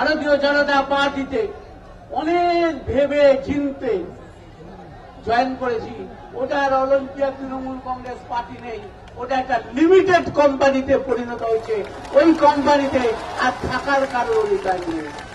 ভারতীয় জনতা পার্টিতে অনেক ভেবে চিনতে জয়েন করেছি। ওটা আর অলিম্পিয়া তৃণমূল কংগ্রেস পার্টি নেই। ওটা একটা লিমিটেড কোম্পানিতে পরিণত হয়েছে। ওই কোম্পানিতে আর থাকার কারোর অধিকার নেই।